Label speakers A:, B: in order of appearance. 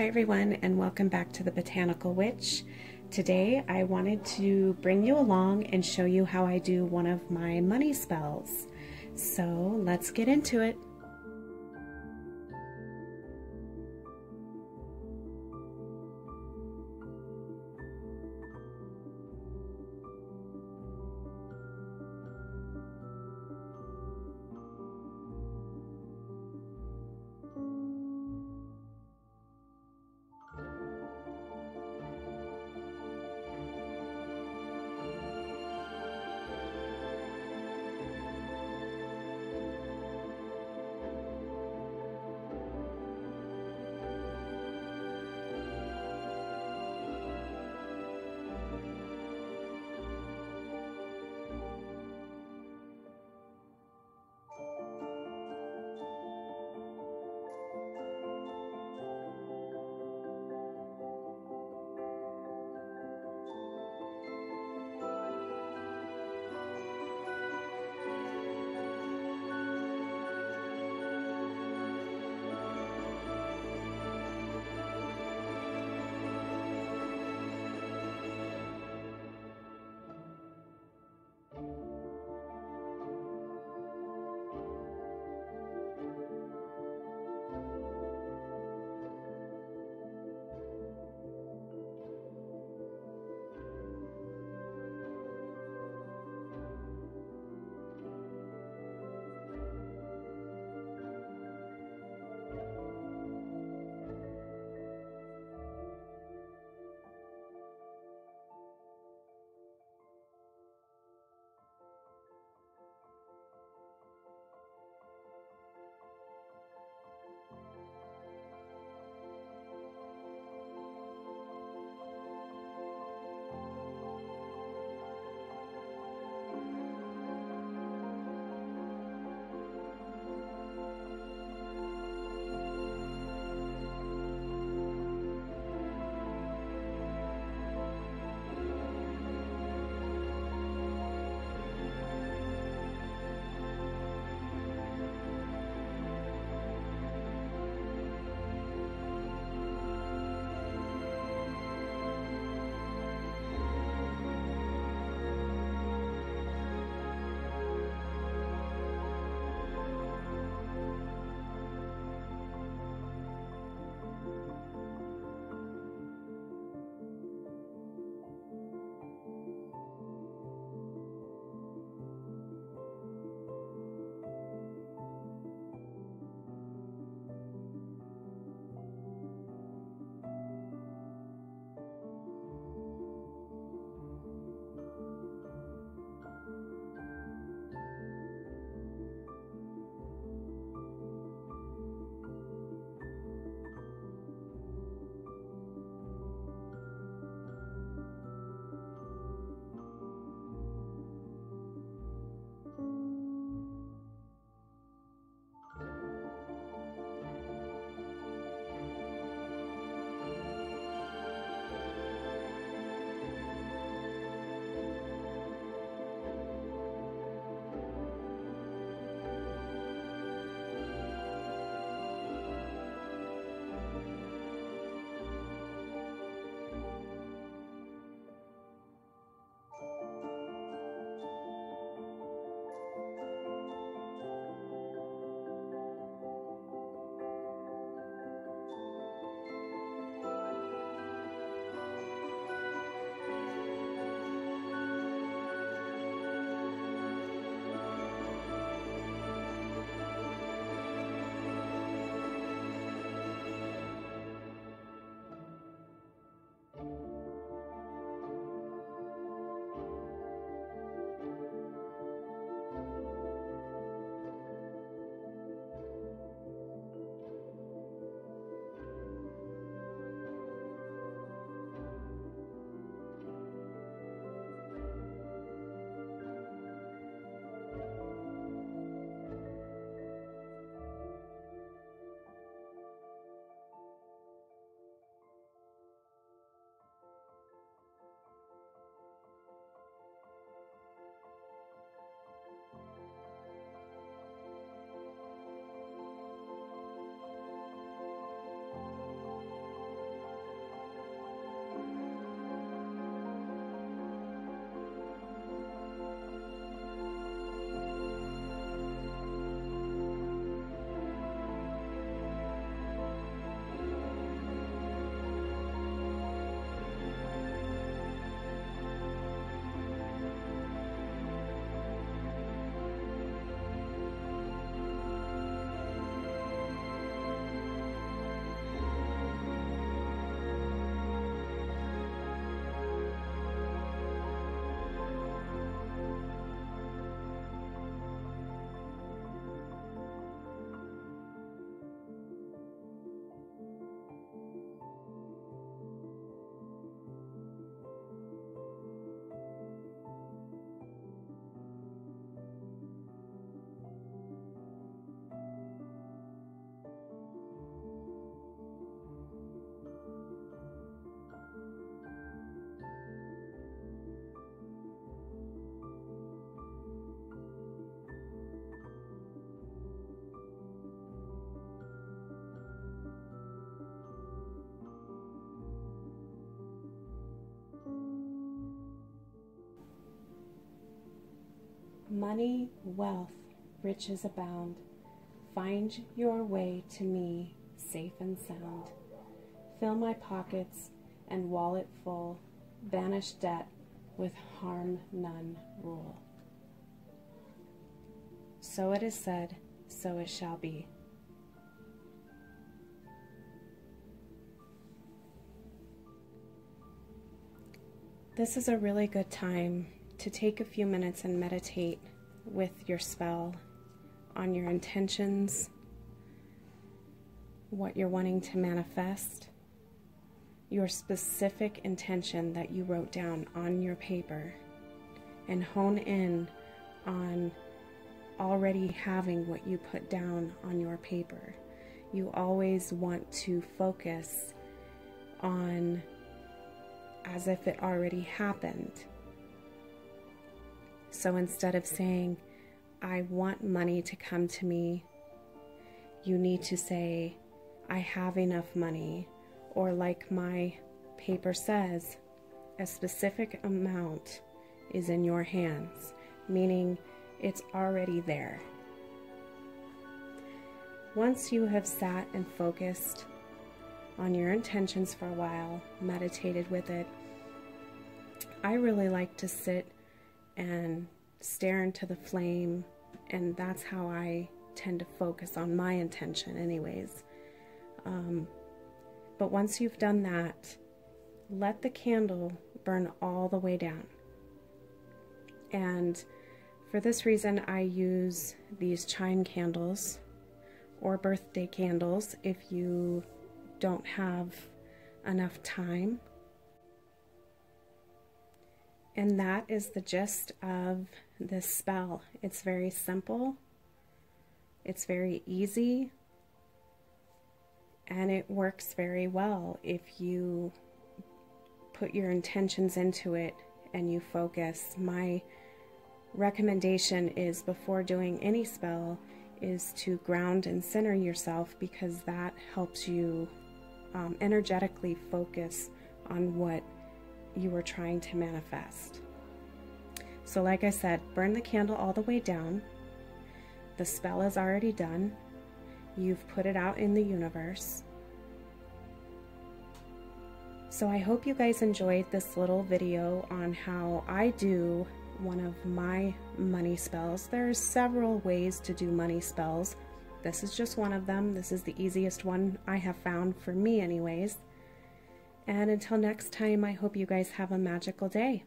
A: Hi everyone and welcome back to the Botanical Witch. Today I wanted to bring you along and show you how I do one of my money spells. So let's get into it. Money, wealth, riches abound. Find your way to me safe and sound. Fill my pockets and wallet full. Banish debt with harm none rule. So it is said, so it shall be. This is a really good time to take a few minutes and meditate with your spell on your intentions, what you're wanting to manifest, your specific intention that you wrote down on your paper, and hone in on already having what you put down on your paper. You always want to focus on as if it already happened. So instead of saying, I want money to come to me, you need to say, I have enough money, or like my paper says, a specific amount is in your hands, meaning it's already there. Once you have sat and focused on your intentions for a while, meditated with it, I really like to sit and stare into the flame, and that's how I tend to focus on my intention, anyways. Um, but once you've done that, let the candle burn all the way down. And for this reason, I use these chime candles or birthday candles if you don't have enough time and that is the gist of this spell. It's very simple, it's very easy, and it works very well if you put your intentions into it and you focus. My recommendation is before doing any spell is to ground and center yourself because that helps you um, energetically focus on what you were trying to manifest. So, like I said, burn the candle all the way down. The spell is already done. You've put it out in the universe. So, I hope you guys enjoyed this little video on how I do one of my money spells. There's several ways to do money spells. This is just one of them. This is the easiest one I have found for me, anyways. And until next time, I hope you guys have a magical day.